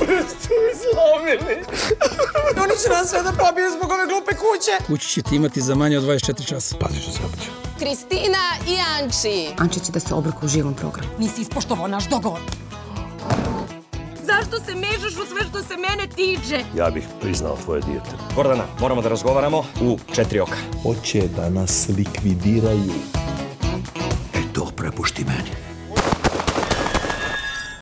prstu izlomili. Oni će nas sve da pobiju zbog ove glupe kuće. Kući ćete imati za manje od 24 časa. Pazi što se običe. Kristina i Anči. Anči će da se obruku u živom programu. Nisi ispoštovao naš dogovor. Zašto se mešaš u sve što se mene tiđe? Ja bih priznao tvoje dijete. Gordana, moramo da razgovaramo u četiri oka. Hoće da nas likvidiraju. E to prepušti meni.